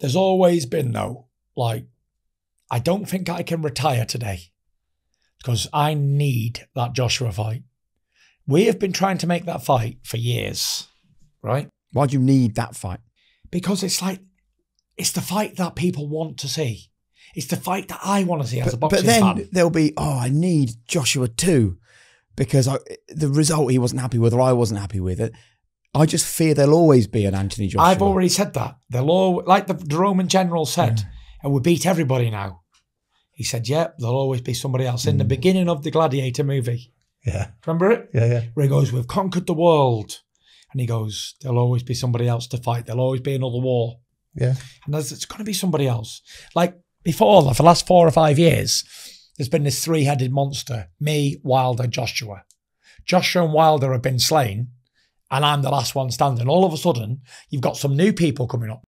There's always been though, like, I don't think I can retire today because I need that Joshua fight. We have been trying to make that fight for years, right? Why do you need that fight? Because it's like it's the fight that people want to see. It's the fight that I want to see as a But, boxing but then fan. there'll be, oh, I need Joshua too, because I, the result he wasn't happy with, or I wasn't happy with it. I just fear there'll always be an Anthony Joshua. I've already said that. They'll all, like the, the Roman general said, mm. and we beat everybody now. He said, "Yep, there'll always be somebody else." In the mm. beginning of the Gladiator movie, Yeah. remember it? Yeah. Yeah. Where he goes, "We've conquered the world," and he goes, "There'll always be somebody else to fight. There'll always be another war." Yeah. and there's, it's going to be somebody else. Like before, for the last four or five years, there's been this three-headed monster: me, Wilder, Joshua. Joshua and Wilder have been slain, and I'm the last one standing. All of a sudden, you've got some new people coming up.